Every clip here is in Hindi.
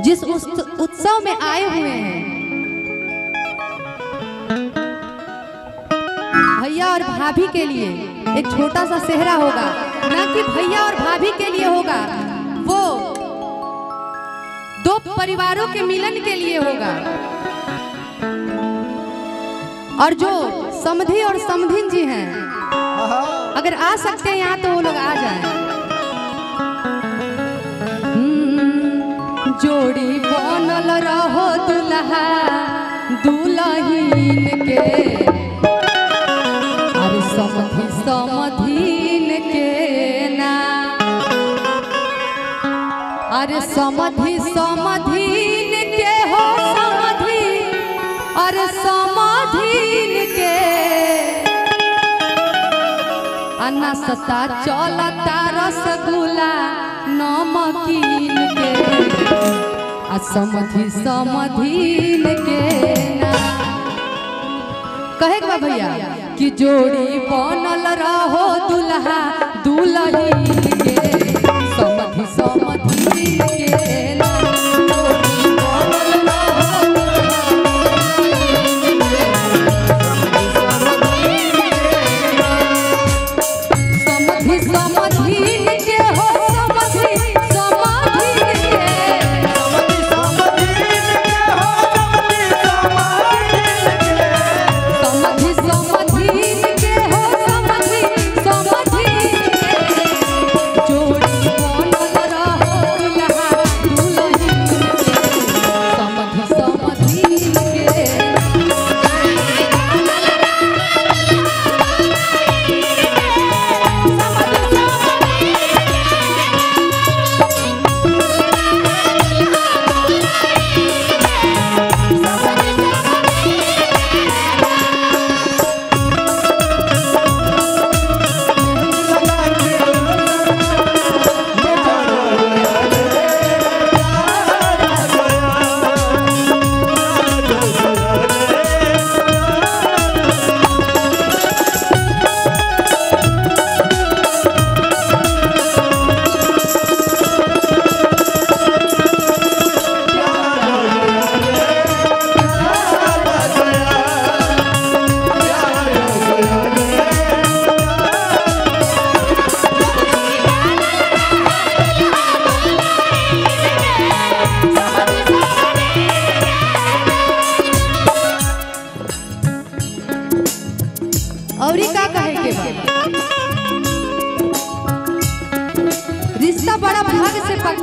जिस उत्सव में आए हुए हैं। भैया और भाभी के लिए एक छोटा सा सेहरा होगा। ना कि भैया और भाभी के लिए होगा। वो दो परिवारों के मिलन के लिए होगा। और जो समधी और समधिन जी हैं, अगर आ सकते हैं यहाँ तो वो लोग आ जाएँ। बनल रहो दुल्हा दुल्हीन के अरे समधी समधीन के ना। अरे समधी समधीन के हो समधी, अरे समधीन के अन्ना सता चलता रसगुल्ला, नमकीन समधि समधी के ना। कहे के भैया कि जोड़ी बनल रहो दुल्हा दुल्हीन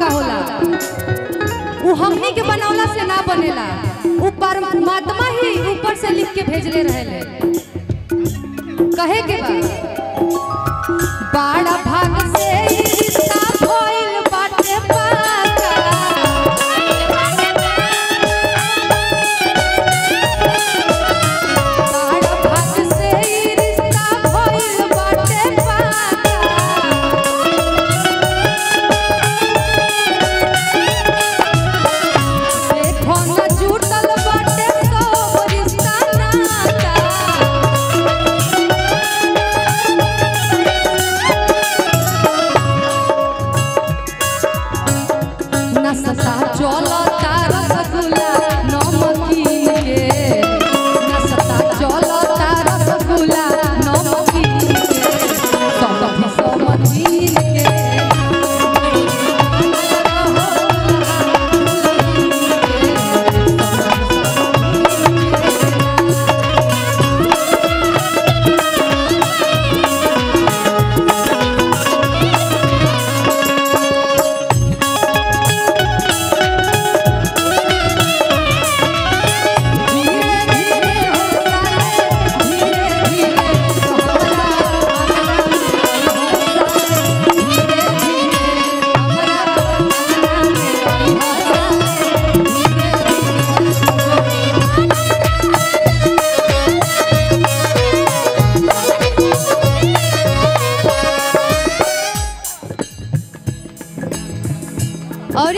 पक्का होला। उ हमनी के बनौला से ना बनेला। उ परमात्मा ही ऊपर से लिख के भेजले रहले। कहे के बा? और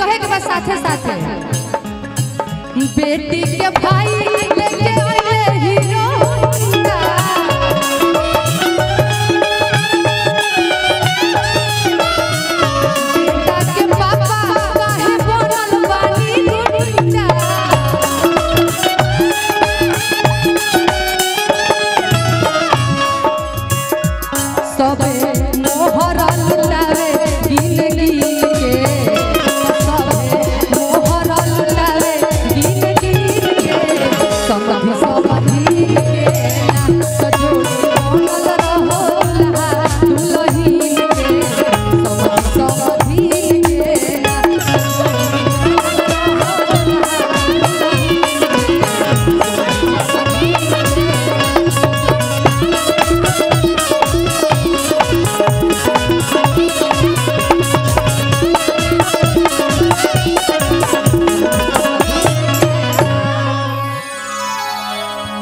कहे के बस साथे साथे बेटी के भाई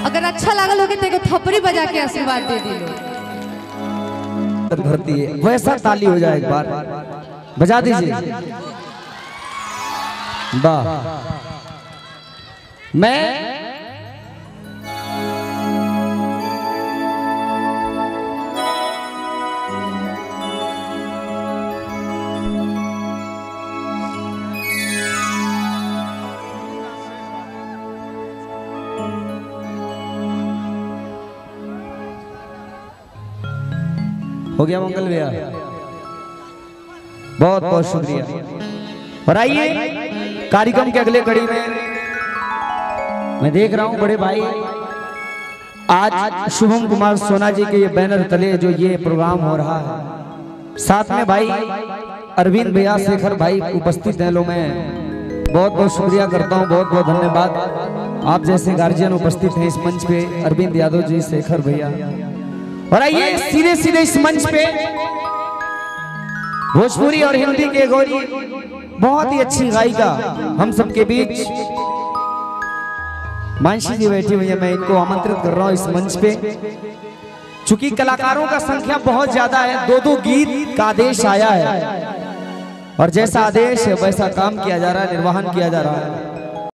अगर अच्छा लागल होगी तो को थपड़ी बजा के आशीर्वाद दे दी धरती है। वैसा ताली हो जाए एक बार। बजा दीजिए। वाह। मैं हो गया मंगल भैया। बहुत बहुत शुक्रिया। और आइए, कार्यक्रम के अगले कड़ी में मैं देख रहा हूँ बड़े भाई, आज शुभम कुमार सोना जी के ये बैनर तले जो ये प्रोग्राम हो रहा है। साथ में भाई, अरविंद भैया शेखर भाई उपस्थित हैं लो मैं। बहुत बहुत शुक्रिया करता हूँ, बहुत बहुत धन्यवाद। आप जैसे गार्जियन उपस्थित हैं इस मंच पे, अरविंद यादव जी, शेखर भैया। और आइए सीधे सीधे इस मंच पे भोजपुरी और हिंदी के गौरी बहुत ही अच्छी गायिका हम सबके बीच। मानसी जी बैठी हुई है मैं इनको आमंत्रित कर रहा हूँ इस मंच पे। चूँकि कलाकारों का संख्या बहुत ज़्यादा है दो दो गीत का आदेश आया है। और जैसा आदेश है वैसा काम किया जा रहा है निर्वहन किया जा रहा है।